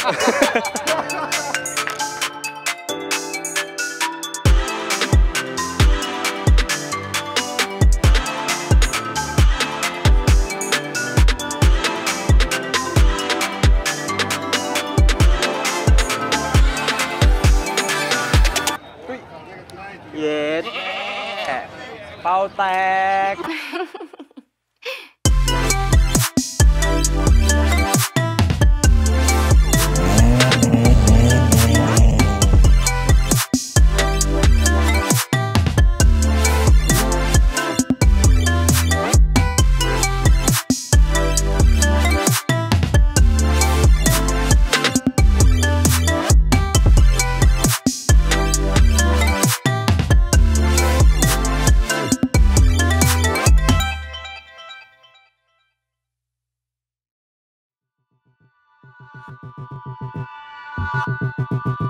เย็ดเป่าแตก Thank you.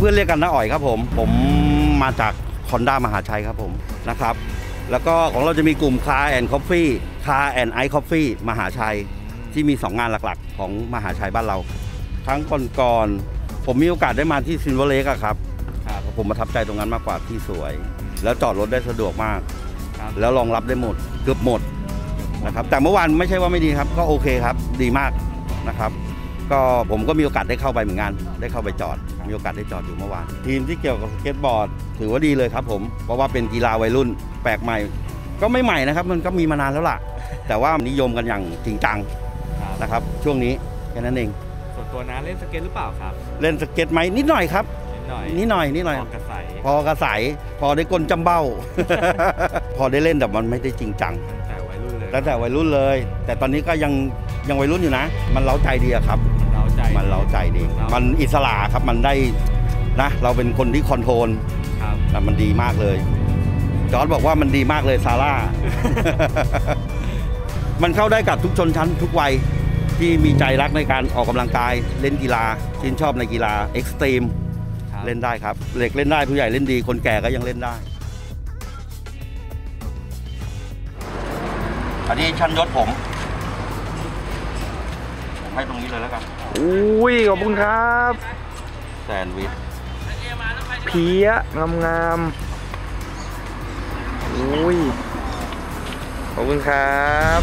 เพื่อนๆเรียกกันน้าอ๋อยครับผม ผมมาจากคอนด้ามหาชัยครับผมนะครับ แล้วก็ของเราจะมีกลุ่ม Car and Coffee Car and Ice Coffee มหาชัยที่มี 2 งานหลักๆ ของมหาชัยบ้านเรา ครั้งก่อนๆผมมีโอกาสได้มาที่ Silver Lake ครับครับ ผมประทับใจตรงนั้นมากกว่าที่สวย แล้วจอดรถได้สะดวกมากครับแล้วรองรับได้หมดเกือบหมดนะครับแต่เมื่อวานไม่ใช่ว่าไม่ดีครับ ก็โอเคครับดีมากนะครับ ก็ผมก็มีโอกาสได้เข้าไปเหมือนกันได้เข้าไปจอด มีโอกาสได้จอดอยู่เมื่อวาน ธีมที่เกี่ยวกับสเก็ตบอร์ด ถือว่าดีเลยครับผม เพราะว่าเป็นกีฬาวัยรุ่นแปลกใหม่ ก็ไม่ใหม่นะครับ มันก็มีมานานแล้วล่ะ แต่ว่านิยมกันอย่างจริงจังครับนะครับ ช่วงนี้แค่นั้นเอง ส่วนตัวน้าเล่นสเก็ตหรือเปล่าครับ เล่นสเก็ตไหมนิดหน่อยครับนิดหน่อยนิดหน่อยนิดหน่อยพอกระษัยพอกระษัยพอได้ก้นจำเบ้า พอได้เล่นแต่มันไม่ได้จริงจังแต่วัยรุ่นเลยตั้งแต่วัยรุ่นเลย แต่ตอนนี้ก็ยังยังวัยรุ่นอยู่นะ มันเร้าใจดีอะครับเราใจ มันเร้าใจดีเรามัมันอิสระครับมันได้นะ เราเป็นคนที่ control ครับแต่มันดีมากเลย จอร์จบอกว่ามันดีมากเลยซาร่า มันเข้าได้กับทุกชนชั้นทุกวัยที่มีใจรักในการออกกำลังกายเล่นกีฬาชื่นชอบในกีฬา extreme ครับเล่นได้ครับเด็กเล่นได้ผู้ใหญ่เล่นดีคนแก่ก็ยังเล่นได้อันนี้ชั้นยศผม ผมให้ตรงนี้เลยแล้วกัน อุ้ยขอบคุณครับแซนด์วิชเพียงามงามๆอุ้ยขอบคุณครับ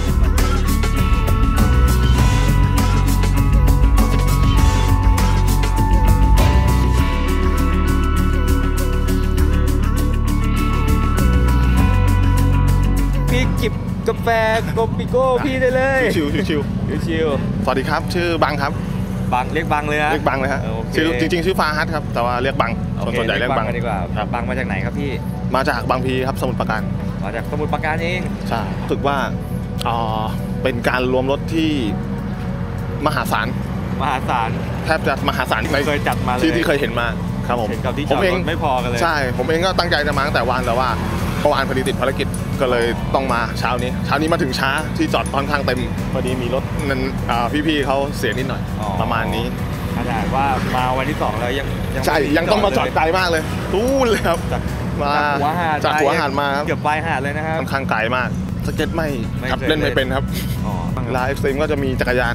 พี่จิบกาแฟโกปิโก้พี่ได้เลย ชิวชิวชิวชิวสวัสดีครับ ชื่อบังครับ ๆบังเรียกบังเลยนะเรียกบังเลยฮะโอเคชื่อจริงๆชื่อฟาฮัทครับแต่ว่าเรียกบังโอส่วนเคส่วนใหญ่เรียกบังกันดีกว่าครับบังมาจากไหนครับพี่มาจากบางพีครับสมุทรปราการมาจากสมุทรปราการเองใช่รู้สึกว่าอ่าเป็นการรวมรถที่มหาศาลมหาศาลแทบจะมหาศาลในเคยจัดมาเลยที่ที่เคยเห็นมาครับผมเห็นกับที่จผอมดเอรงถไม่พอกันเลยใช่ผมเองก็ตั้งใจจะมาตั้งแต่วันแต่ว่า เมื่อวานพอดีติดภารกิจก็เลยต้องมาเช้านี้ เช้านี้มาถึงช้าที่จอดค่อนข้างเต็มพอดีมีรถนั้นอ่าพี่ๆเขาเสียนิดหน่อยอ๋อประมาณนี้ขนาดว่ามาวันที่สองแล้วยังใช่ยังต้องมาจอดไกลมากเลยนู้นเลยครับจากมาจากหัวหาดจากหัวหาดมาครับเกือบปลายหาดเลยนะครับค่อนข้างไกลมากสเก็ตไม่ไม่ครับเคยเล่นไม่เล่นเป็นครับอ๋อถ้า extreme ก็จะมีจักรยาน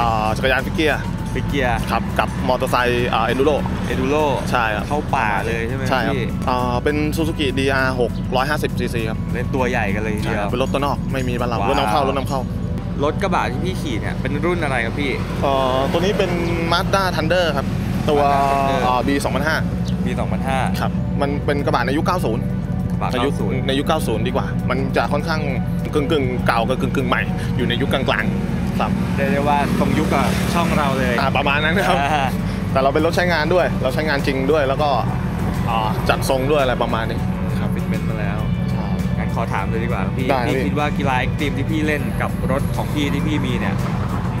อ่าจักรยาน fixed gear fixed gear ครับกับมอเตอร์ไซค์ enduroเอดูโรใช่ครับเข้าป่าเลยใช่ไหมใช่ครับพี่อ่าเป็นซูซูกิ DR 650 cc ครับเล่นตัวใหญ่กันเลยทีใช่เดียควรับเป็นรถตัวนอกไม่มีบ้านเราว้าวรถนำเข้ารถนำเข้ารถกระบะที่พี่ขี่เนี่ยเป็นรุ่นอะไรครับพี่เอ่อตัวนี้เป็น Mazda Thunder ครับ ตัว Mazda Thunder อ่า B 2005ปี2005ครับมันเป็นกระบะในยุค 90กระบะในยุค90ในยุค 90 ดีกว่า มันจะค่อนข้างกึ่งกึ่งๆเก่ากับกึ่งกึ่งๆใหม่อยู่ในยุคกลางๆ ครับเรียกได้ว่าตรงยุคกับช่องเราเลยอ่าประมาณนั้นนะครับอ่าแต่เราเป็นรถใช้งานด้วย เราใช้งานจริงด้วยแล้วก็อ่าจัดทรงด้วยอะไรประมาณนี้ครับ fitment มาแล้วงั้นขอถามเลยดีกว่าพี่ได้พี่พี่คิดว่ากีฬา extreme ที่พี่เล่นกับรถของพี่ที่พี่มีเนี่ย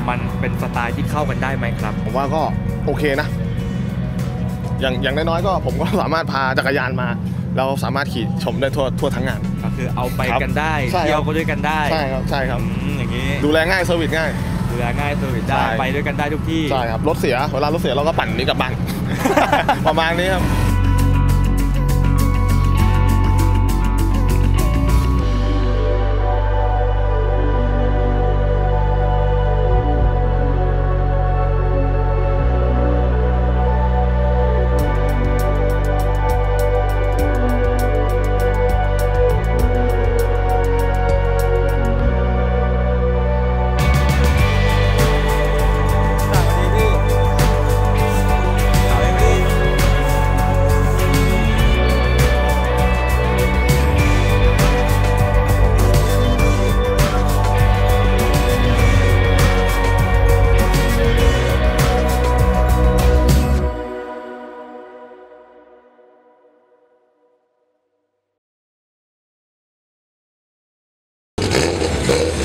มันเป็นสไตล์ที่เข้ากันได้ไหมครับ ผมว่าก็โอเคนะ อย่างอย่างน้อยๆก็ผมก็สามารถพาจักรยานมา เราสามารถขี่ชมได้ทั่วทั่วทั้งงานก็คือเอาไปครับกันได้ใช่ครับเที่ยวก็ด้วยกันได้ ใช่ครับใช่ครับอืมอย่าง นี้ดูแลง่าย service ง่าย ดูแลง่าย service ได้ใช่ ไปด้วยกันได้ทุกที่ ใช่ครับรถเสียเวลารถเสียเราก็ปั่นนี้กลับบ้าน ประมาณนี้ครับ Yeah.